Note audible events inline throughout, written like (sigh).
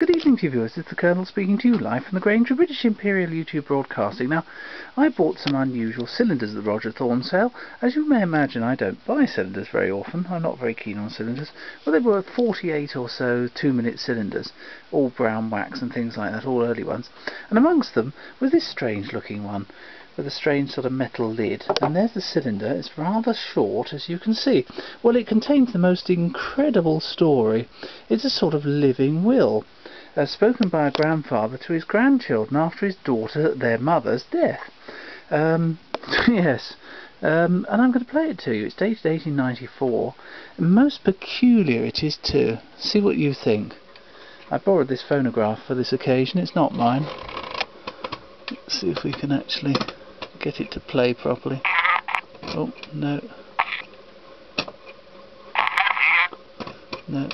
Good evening to you viewers, it's the Colonel speaking to you live from the Grange British Imperial YouTube Broadcasting. Now, I bought some unusual cylinders at the Roger Thorne sale. As you may imagine, I don't buy cylinders very often. I'm not very keen on cylinders. Well, they were 48 or so two-minute cylinders, all brown wax and things like that, all early ones. And amongst them was this strange-looking one with a strange sort of metal lid. And there's the cylinder. It's rather short, as you can see. Well, it contains the most incredible story. It's a sort of living will as spoken by a grandfather to his grandchildren after his daughter, their mother's death. Um, (laughs) yes, um, and I'm going to play it to you. It's dated 1894. Most peculiar it is too. See what you think. I borrowed this phonograph for this occasion. It's not mine. Let's see if we can actually get it to play properly. Oh, no. No.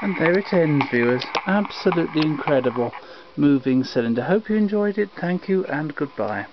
And there it ends, viewers. Absolutely incredible moving cylinder. Hope you enjoyed it. Thank you and goodbye.